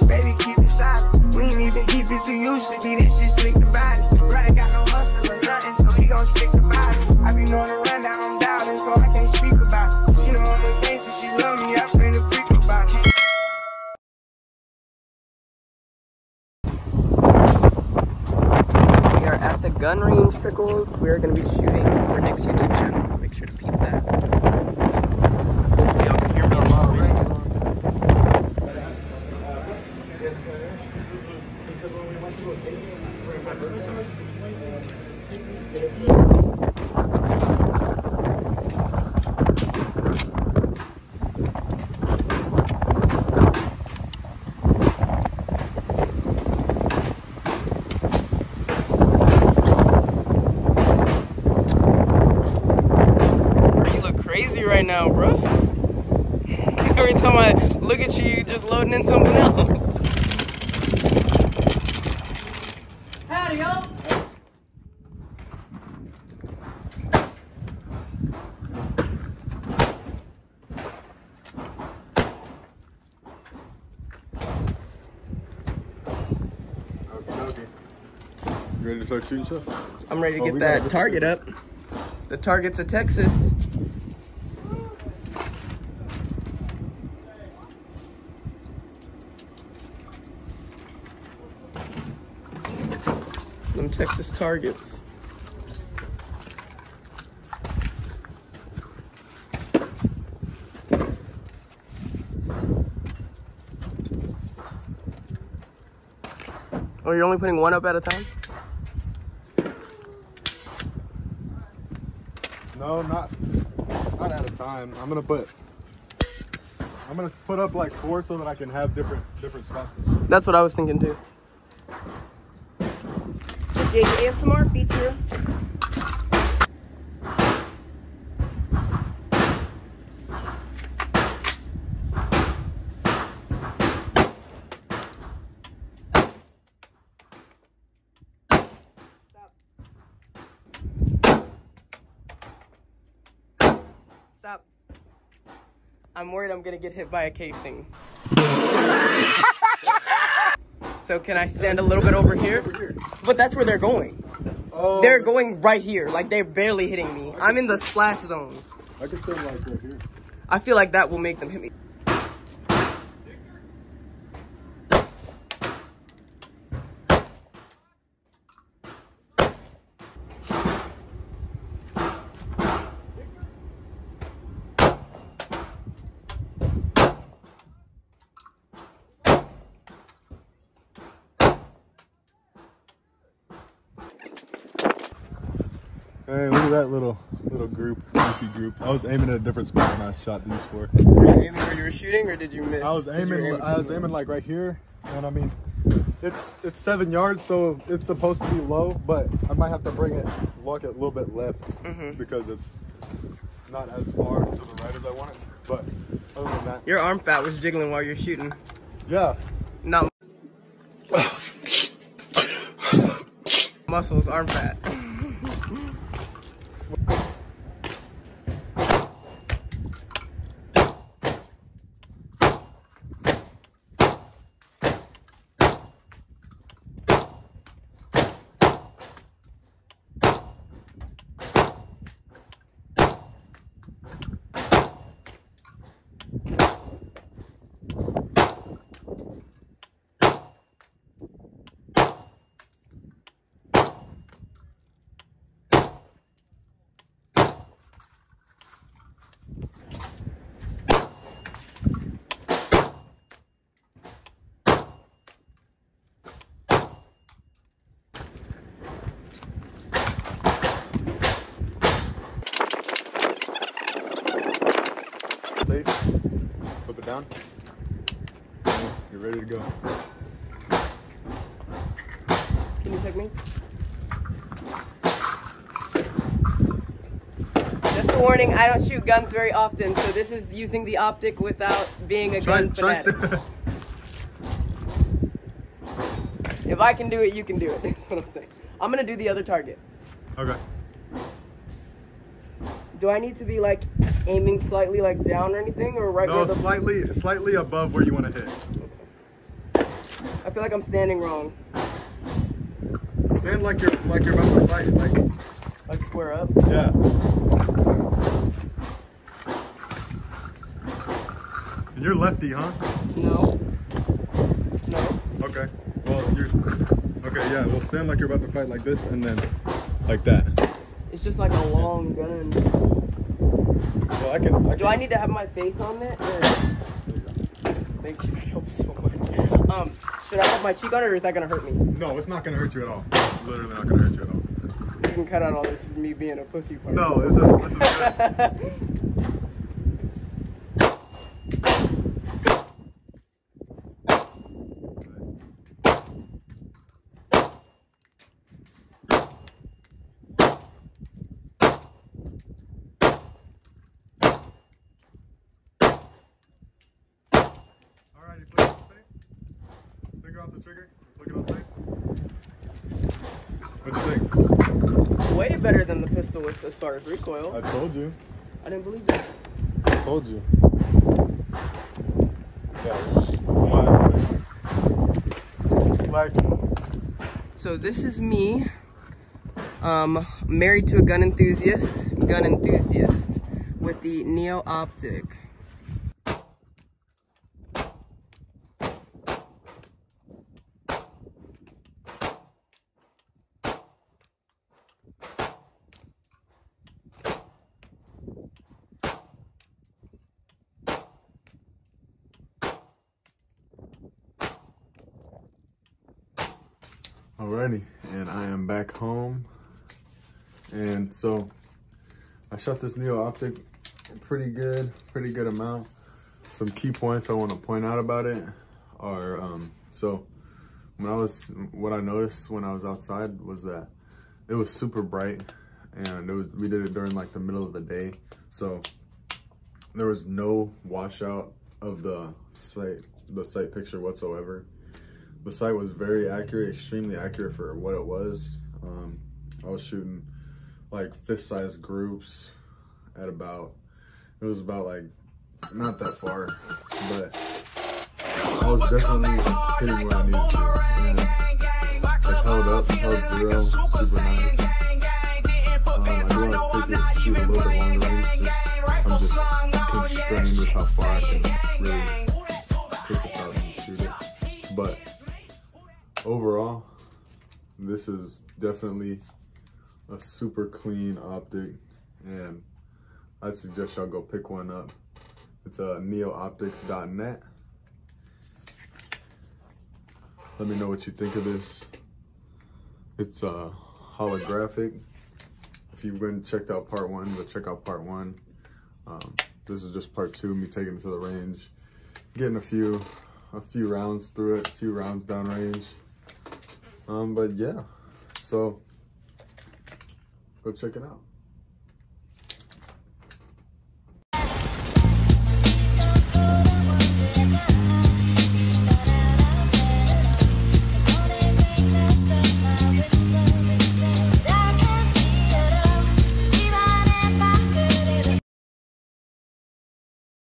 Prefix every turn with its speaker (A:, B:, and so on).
A: Baby, keep it silent. We ain't even deep as you used to be. This shit slick divided. Right, got no hustle or nothing, so he gon' stick divided. I be knowing the rundown, I'm and so I can't speak about it. She know the things, and she love me. I finna freak about it.
B: We are at the gun range, Pickles. We are to be shooting for Nick's YouTube channel. Make sure to peep that. Hopefully y'all can hear me. on the screen. You look crazy right now, bro. Every time I look at you, you just loading in something else.
C: Howdy, y'all.
D: Okay, okay. You ready to start shooting stuff?
B: I'm ready to
D: Oh,
B: get that target up. The target's of Texas. Them Texas targets. Oh, you're only putting one up at a time?
D: No, not not at a time. I'm gonna put I'm gonna put up like four so that I can have different different spots.
B: That's what I was thinking too. So Jay, ASMR feature. I'm worried I'm gonna get hit by a casing. So can I stand a little bit over here? But that's where they're going.
D: Oh,
B: They're going right here. Like they're barely hitting me. I'm in the splash zone.
D: I can stand like right here.
B: I feel like that will make them hit me.
D: Hey, look at that little little group, goofy group. I was aiming at a different spot when I shot these four.
B: Were you aiming where you were shooting, or did you miss?
D: I was
B: were
D: aiming. I was aiming like right here, and I mean, it's it's seven yards, so it's supposed to be low, but I might have to bring it, walk it a little bit left
B: Mhm.
D: because it's not as far to the right as I want it. But other than that,
B: Your arm fat was jiggling while you're shooting.
D: yeah.
B: Not muscles, arm fat.
D: Down. You're ready to go.
B: Can you take me? Just a warning, I don't shoot guns very often, so this is using the optic without being a
D: Try,
B: gun fanatic. If I can do it, you can do it. That's what I'm saying. I'm gonna do the other target.
D: Okay.
B: Do I need to be like aiming slightly like down or anything, or right
D: No,
B: where the
D: slightly, slightly above where you want to hit.
B: I feel like I'm standing wrong.
D: Stand like you're like you're about to fight. Like
B: Like square up.
D: yeah. You're lefty, huh?
B: No. No.
D: Okay. Well, you're okay. Yeah. Well, stand like you're about to fight like this, and then like that.
B: It's just like a long gun.
D: Well, I can. I can
B: Do I need to have my face on it? Thank you. That helps so much. Um, should I have my cheek on it, or is that gonna hurt me?
D: No, it's not gonna hurt you at all. It's literally not gonna hurt you at all.
B: You can cut out all this me being a pussy part.
D: No, this is this is good. Alrighty, flick it on safe. Finger off the trigger. Flick it on safe. What'd you think?
B: Way better than the pistol with as far as recoil.
D: I told you.
B: I didn't believe that.
D: I told you. Like,
B: So this is me. Um, married to a gun enthusiast, gun enthusiast with the Neo Optic.
D: Alrighty, and I am back home. And so I shot this Neo Optic pretty good, pretty good amount. Some key points I want to point out about it are um, so when I was what I noticed when I was outside was that it was super bright and it was we did it during like the middle of the day. So there was no washout of the sight the sight picture whatsoever the sight was very accurate, extremely accurate for what it was. Um, I was shooting like fist-sized groups at about, it was about like, not that far, but I was definitely hitting what I needed to. And it held up, held zero, super nice. This is definitely a super clean optic and I'd suggest y'all go pick one up. It's uh, neooptics.net. Let me know what you think of this. It's uh, holographic. If you went and checked out part one, go check out part one. Um, this is just part two, me taking it to the range, getting a few, a few rounds through it, a few rounds down range. Um, but yeah, so go check it out.